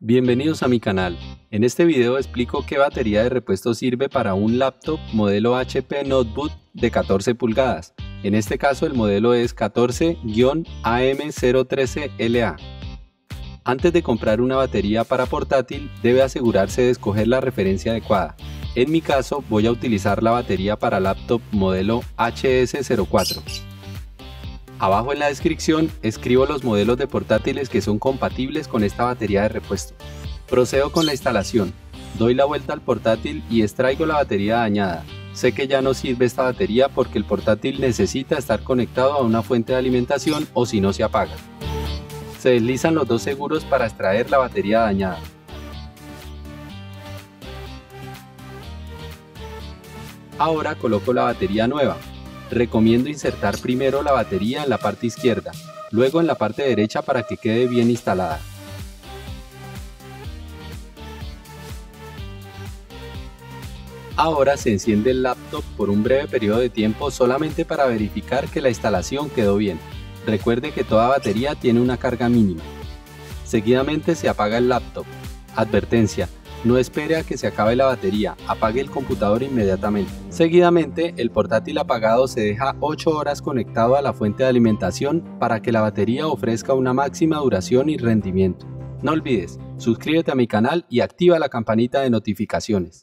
Bienvenidos a mi canal. En este video explico qué batería de repuesto sirve para un laptop modelo HP Notebook de 14 pulgadas. En este caso el modelo es 14-AM013LA. Antes de comprar una batería para portátil debe asegurarse de escoger la referencia adecuada. En mi caso voy a utilizar la batería para laptop modelo HS04. Abajo en la descripción escribo los modelos de portátiles que son compatibles con esta batería de repuesto. Procedo con la instalación. Doy la vuelta al portátil y extraigo la batería dañada. Sé que ya no sirve esta batería porque el portátil necesita estar conectado a una fuente de alimentación o si no se apaga. Se deslizan los dos seguros para extraer la batería dañada. Ahora coloco la batería nueva, Recomiendo insertar primero la batería en la parte izquierda, luego en la parte derecha para que quede bien instalada. Ahora se enciende el laptop por un breve periodo de tiempo solamente para verificar que la instalación quedó bien. Recuerde que toda batería tiene una carga mínima. Seguidamente se apaga el laptop. Advertencia, no espere a que se acabe la batería, apague el computador inmediatamente. Seguidamente, el portátil apagado se deja 8 horas conectado a la fuente de alimentación para que la batería ofrezca una máxima duración y rendimiento. No olvides, suscríbete a mi canal y activa la campanita de notificaciones.